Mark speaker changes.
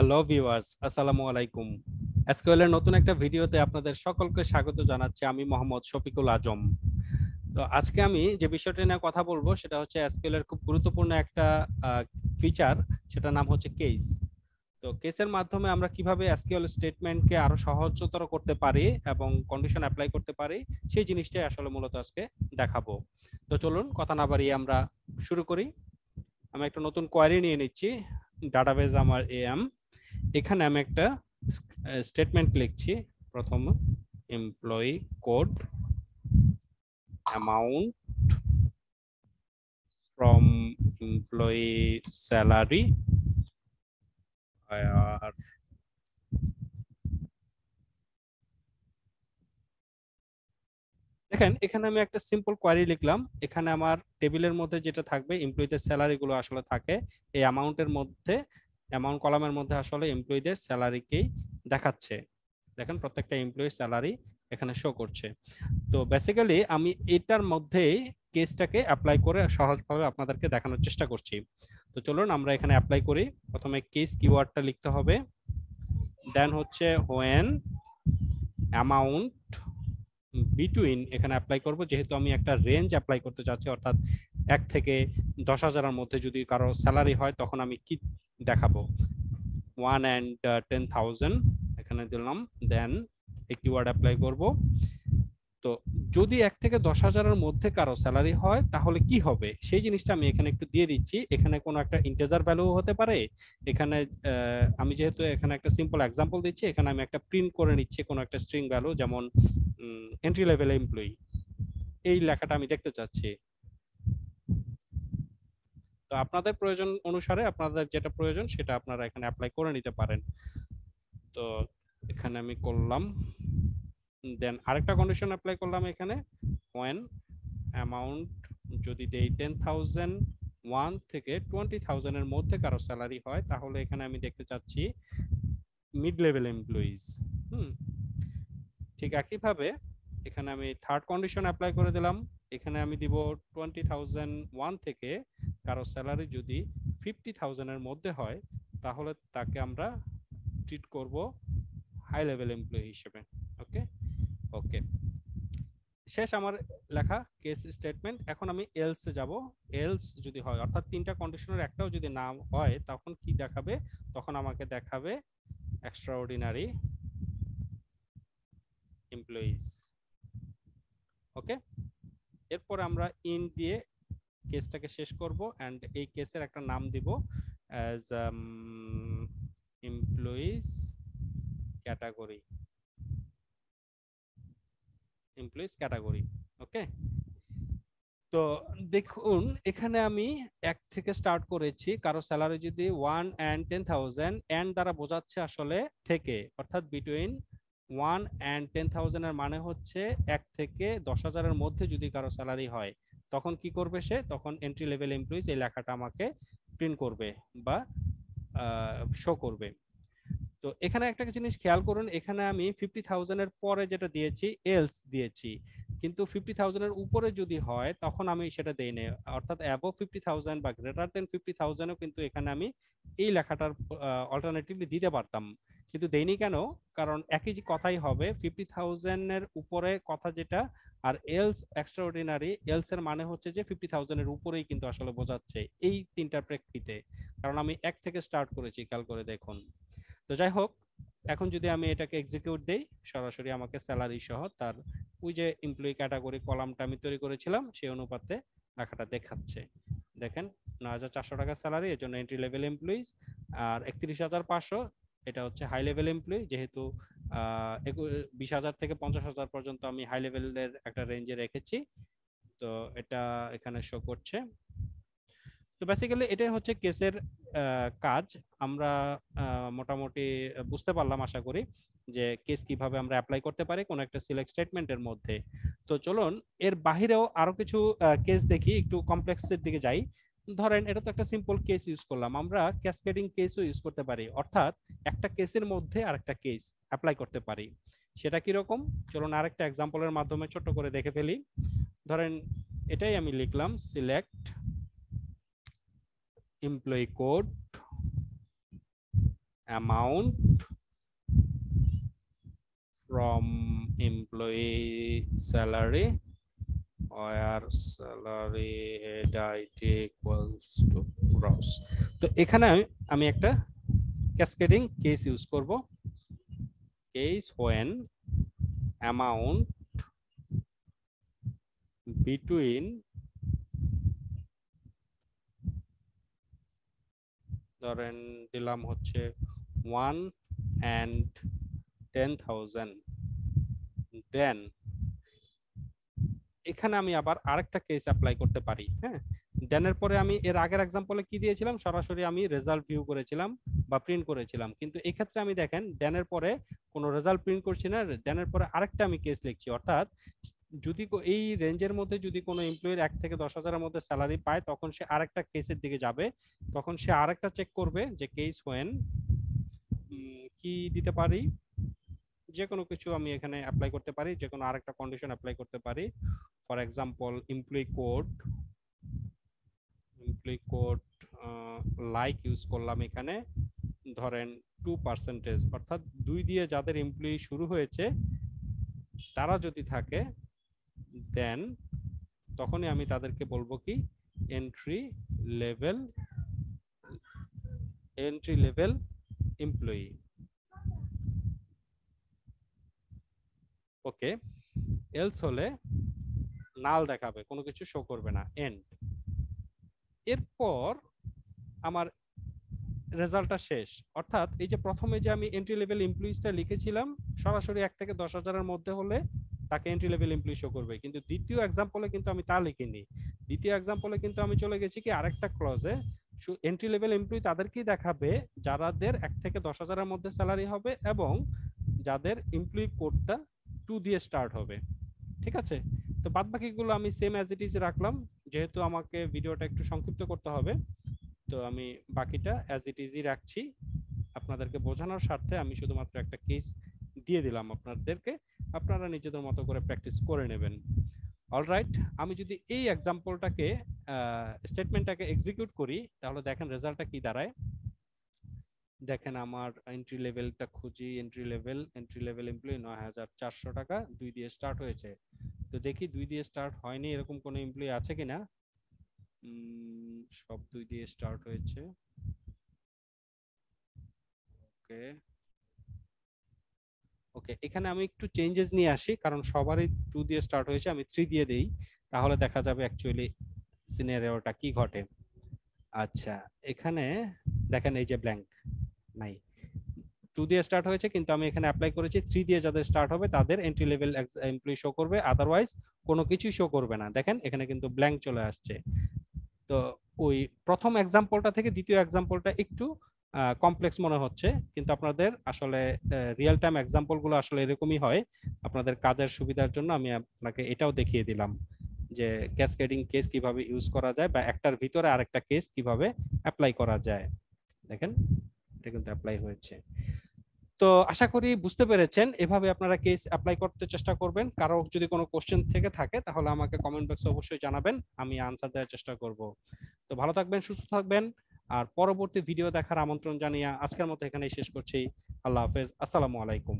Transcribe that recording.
Speaker 1: Hello viewers আসসালামু আলাইকুম SQL নতুন একটা ভিডিওতে আপনাদের সকলকে স্বাগত জানাচ্ছি। আমি মোহাম্মদ শফিকুল আজম। তো আজকে আমি যে বিষয়টা নিয়ে কথা বলব, সেটা হচ্ছে এসকিউএল খুব গুরুত্বপূর্ণ একটা ফিচার সেটা নাম হচ্ছে কেস তো কেসের মাধ্যমে আমরা কীভাবে এসকিউএল স্টেটমেন্টকে আরও সহজতর করতে পারি এবং কন্ডিশন অ্যাপ্লাই করতে পারি, সেই জিনিসটাই আসলে মূলত আজকে দেখাবো। তো চলুন, কথা না বাড়িয়ে আমরা শুরু করি। আমি একটা নতুন কোয়ারি নিয়ে নিচ্ছি ডাটাবেজ আমার এএম এখানে আমি একটা স্টেটমেন্ট লিখছি। প্রথম employee code amount from employee salary আর দেখেন, এখানে আমি একটা সিম্পল কোয়ারি লিখলাম। এখানে আমার টেবিলের মধ্যে যেটা থাকবে এমপ্লয়ীদের স্যালারি গুলো আসলে থাকে। এই অ্যামাউন্টের মধ্যে অ্যামাউন্ট কলামের মধ্যে আসলে এমপ্লয়ীদের স্যালারিকেই দেখাচ্ছে। দেখেন প্রত্যেকটা এমপ্লয়ির স্যালারি এখানে শো করছে। তো বেসিক্যালি আমি এটার মধ্যেই কেসটাকে অ্যাপ্লাই করে সহজভাবে আপনাদেরকে দেখানোর চেষ্টা করছি। তো চলুন আমরা এখানে অ্যাপ্লাই করি। প্রথমে কেস কিওয়ার্ডটা লিখতে হবে। দেন হচ্ছে হোয়েন অ্যামাউন্ট বিটুইন এখানে অ্যাপ্লাই করব। যেহেতু আমি একটা রেঞ্জ অ্যাপ্লাই করতে চাচ্ছি, অর্থাৎ এক থেকে দশ হাজারের মধ্যে যদি কারও স্যালারি হয়, তখন আমি কি দেখাবো। ওয়ান অ্যান্ড টেন থাউজেন্ড এখানে দিলাম দেন একটি ওয়ার্ড অ্যাপ্লাই করব। তো যদি এক থেকে দশ হাজারের মধ্যে কারও স্যালারি হয়, তাহলে কি হবে? সেই জিনিসটা আমি এখানে একটু দিয়ে দিচ্ছি। এখানে কোনো একটা ইন্টেজার ভ্যালু হতে পারে। এখানে আমি যেহেতু এখানে একটা সিম্পল এক্সাম্পল দিচ্ছি, এখানে আমি একটা প্রিন্ট করে নিচ্ছি কোনো একটা স্ট্রিং ভ্যালু যেমন এন্ট্রি লেভেল এমপ্লয়ি এই লেখাটা আমি দেখতে চাচ্ছি। তো আপনাদের প্রয়োজন অনুসারে আপনাদের যেটা প্রয়োজন সেটা আপনারা এখানে অ্যাপ্লাই করে নিতে পারেন। তো এখানে আমি করলাম। দেন আরেকটা কন্ডিশন অ্যাপ্লাই করলাম এখানে। ওয়েন অ্যামাউন্ট যদি দেই টেন থাউজেন্ড ওয়ান থেকে টোয়েন্টি থাউজেন্ডের মধ্যে কারও স্যালারি হয়, তাহলে এখানে আমি দেখতে চাচ্ছি মিড লেভেল এমপ্লয়িজ হুম। ঠিক একইভাবে এখানে আমি থার্ড কন্ডিশন অ্যাপ্লাই করে দিলাম। এখানে আমি দিব টোয়েন্টি থাউজেন্ড ওয়ান থেকে কারও স্যালারি যদি ফিফটি থাউজেন্ডের মধ্যে হয়, তাহলে তাকে আমরা ট্রিট করব হাই লেভেল এমপ্লয়ি হিসেবে ওকে ওকে শেষ আমার লেখা কেস স্টেটমেন্ট এখন আমি এলসে যাব। এলস যদি হয়, অর্থাৎ তিনটা কন্ডিশনের একটাও যদি না হয়, তখন কি দেখাবে? তখন আমাকে দেখাবে এক্সট্রা অর্ডিনারি এমপ্লয়িজ ওকে এরপর আমরা ইন দিয়ে কেসটাকে শেষ করব অ্যান্ড এই কেসের একটা নাম দিব as employees category employees category okay তো দেখুন, এখানে আমি এক থেকে স্টার্ট করেছি, কারও স্যালারি যদি one and ten thousand and দ্বারা বোঝাচ্ছে আসলে থেকে, অর্থাৎ বিটুইন ওয়ান অ্যান্ড টেন থাউজেন্ডের মানে হচ্ছে এক থেকে দশ হাজারের মধ্যে যদি কারও স্যালারি হয়। তখন কি করবে সে? তখন এন্ট্রি লেভেল এমপ্লয়িজ এই লেখাটা আমাকে প্রিন্ট করবে বা শো করবে। তো এখানে একটা জিনিস খেয়াল করুন, এখানে আমি ফিফটি থাউজেন্ডের পরে যেটা দিয়েছি এলস দিয়েছি। কিন্তু ফিফটি থাউজেন্ডের উপরে যদি হয়, তখন আমি সেটা দেই না অর্থাৎ অ্যাবভ ফিফটি থাউজেন্ড বা গ্রেটার দেন ফিফটি থাউজেন্ডও কিন্তু এখানে আমি এই লেখাটার অল্টারনেটিভলি দিতে পারতাম। কিন্তু দেইনি কেন? কারণ একই যে কথাই হবে ফিফটি থাউজেন্ডের উপরে কথা যেটা, আর এলস এক্সট্রা অর্ডিনারি এলস এর মানে হচ্ছে যে ফিফটি থাউজেন্ডের উপরেই কিন্তু আসলে বোঝাচ্ছে এই তিনটার প্রেক্ষিতে। কারণ আমি এক থেকে স্টার্ট করেছি, খেয়াল করে দেখুন। তো যাই হোক এখন যদি আমি এটাকে এক্সিকিউট দেই, সরাসরি আমাকে স্যালারি সহ তার ওই যে এমপ্লয়ি ক্যাটাগরি কলামটা আমি তৈরি করেছিলাম, সেই অনুপাতে লেখাটা দেখাচ্ছে। দেখেন, নয় হাজার চারশো টাকা স্যালারি এর জন্য এন্ট্রি লেভেল এমপ্লয়িজ আর একত্রিশ হাজার পাঁচশো, এটা হচ্ছে হাই লেভেল এমপ্লয়ি যেহেতু বিশ হাজার থেকে পঞ্চাশ হাজার পর্যন্ত আমি হাই লেভেলের একটা রেঞ্জে রেখেছি, তো এটা এখানে শো করছে। তো বেসিক্যালি এটাই হচ্ছে কেসের কাজ। আমরা মোটামুটি বুঝতে পারলাম আশা করি যে কেস কীভাবে আমরা অ্যাপ্লাই করতে পারি কোন একটা সিলেক্ট স্টেটমেন্টের মধ্যে। তো চলুন, এর বাহিরেও আরও কিছু কেস দেখি, একটু কমপ্লেক্সের দিকে যাই। ধরেন, এটা তো একটা সিম্পল কেস ইউজ করলাম। আমরা ক্যাসকেডিং কেসও ইউজ করতে পারি। অর্থাৎ একটা কেসের মধ্যে আরেকটা কেস অ্যাপ্লাই করতে পারি। সেটা কীরকম? চলুন আরেকটা এক্সাম্পলের মাধ্যমে ছোট করে দেখে ফেলি। ধরেন, এটাই আমি লিখলাম select employee code amount from employee salary where salary head it equals to gross তো এখানে আমি- একটা ক্যাসকেডিং কেস ইউজ করব কেস when amount between ধরেন দিলাম হচ্ছে one and ten thousand then এখানে আমি আবার আরেকটা কেস অ্যাপ্লাই করতে পারি হ্যাঁ? দেনের পরে আমি এর আগের এক্সাম্পলে কি দিয়েছিলাম? সরাসরি আমি রেজাল্ট ভিউ করেছিলাম বা প্রিন্ট করেছিলাম। কিন্তু এক্ষেত্রে আমি দেখেন দেনের পরে কোনো রেজাল্ট প্রিন্ট করছি না। দেনের পরে আরেকটা আমি কেস লিখছি। অর্থাৎ যদি এই রেঞ্জের মধ্যে যদি কোনো এমপ্লয়ির এক থেকে দশ হাজারের মধ্যে স্যালারি পায়, তখন সে আরেকটা কেসের দিকে যাবে। তখন সে আরেকটা চেক করবে যে কেস হোয়েন কি দিতে পারি। যে কোনো কিছু আমি এখানে অ্যাপ্লাই করতে পারি যে কোনো আরেকটা কন্ডিশন অ্যাপ্লাই করতে পারি। For example employee code employee code like use করলাম এখানে। ধরেন টু পার্সেন্টেজ অর্থাৎ দুই দিয়ে যাদের এমপ্লয়ি শুরু হয়েছে, তারা যদি থাকে দেন, তখনই আমি তাদেরকে বলব কি entry level entry level employee okay else হলে নাল দেখাবে, কোনো কিছু শো করবে না এন্ড এরপর আমার রেজাল্টটা শেষ। অর্থাৎ এই যে প্রথমে যে আমি এন্ট্রি লেভেল এমপ্লয়িজটা লিখেছিলাম, সরাসরি এক থেকে দশ হাজারের মধ্যে হলে তাকে এন্ট্রি লেভেল এমপ্লয়ি শো করবে। কিন্তু দ্বিতীয় এক্সাম্পলে কিন্তু আমি তা লিখিনি। দ্বিতীয় এক্সাম্পলে কিন্তু আমি চলে গেছি কি আরেকটা ক্লজে এন্ট্রি লেভেল এমপ্লয়ি তাদেরকেই দেখাবে যাদের এক থেকে দশ হাজারের মধ্যে স্যালারি হবে এবং যাদের এমপ্লয়ি কোডটা টু দিয়ে স্টার্ট হবে। ঠিক আছে? তো বাদ বাকিগুলো আমি সেম অ্যাজ ইট ইজ রাখলাম। যেহেতু আমাকে ভিডিওটা একটু সংক্ষিপ্ত করতে হবে, তো আমি বাকিটা অ্যাজ ইট ইজই রাখছি। আপনাদেরকে বোঝানোর স্বার্থে আমি শুধুমাত্র একটা কেস দিয়ে দিলাম আপনাদেরকে। আপনারা নিজেদের মতো করে প্র্যাকটিস করে নেবেন। অলরাইট আমি যদি এই এক্সাম্পলটাকে স্টেটমেন্টটাকে এক্সিকিউট করি তাহলে দেখেন রেজাল্টটা কি দাঁড়ায়। দেখেন আমার এন্ট্রি লেভেলটা খুঁজি entry level entry level employee নয় হাজার চারশো টাকা দুই দিয়ে স্টার্ট হয়েছে। তো দেখি দুই দিয়ে স্টার্ট হয়নি এরকম কোনো এমপ্লয়ি আছে কিনা? উম, সব দুই দিয়ে স্টার্ট হয়েছে। ওকে ওকে, এখানে আমি একটু চেঞ্জেস নিয়ে আসি, কারণ সবারই টু দিয়ে স্টার্ট হয়েছে, আমি থ্রি দিয়ে দেই। তাহলে দেখা যাবে অ্যাকচুয়ালি সিনারিওটা কি ঘটে। আচ্ছা এখানে দেখেন এই যে ব্ল্যাঙ্ক নাই। টু দিয়ে স্টার্ট হয়েছে, কিন্তু আমি এখানে অ্যাপ্লাই করেছি থ্রি দিয়ে যাদের স্টার্ট হবে, তাদের এন্ট্রি লেভেল এমপ্লয়ি শো করবে আদারওয়াইজ কোনো কিছুই শো করবে না। দেখেন, এখানে কিন্তু ব্ল্যাঙ্ক চলে আসছে। তো ওই প্রথম এক্সাম্পলটা থেকে দ্বিতীয় এক্সাম্পলটা একটু কমপ্লেক্স মনে হচ্ছে। কিন্তু আপনাদের আসলে রিয়েল টাইম এক্সাম্পলগুলো আসলে এরকমই হয়। আপনাদের কাজের সুবিধার জন্য আমি আপনাকে এটাও দেখিয়ে দিলাম যে ক্যাসকেডিং কেস কীভাবে ইউজ করা যায় বা একটার ভিতরে আরেকটা কেস কীভাবে অ্যাপ্লাই করা যায়। দেখেন, এটা কিন্তু অ্যাপ্লাই হয়েছে। তো আশা করি বুঝতে পেরেছেন। এভাবে আপনারা কেস অ্যাপ্লাই করতে চেষ্টা করবেন। কারও যদি কোনো কোশ্চেন থেকে থাকে, তাহলে আমাকে কমেন্ট বক্সে অবশ্যই জানাবেন। আমি আনসার দেওয়ার চেষ্টা করব। তো ভালো থাকবেন, সুস্থ থাকবেন। আর পরবর্তী ভিডিও দেখার আমন্ত্রণ জানিয়ে আজকের মতো এখানেই শেষ করছি। আল্লাহ হাফেজ। আসসালামু আলাইকুম।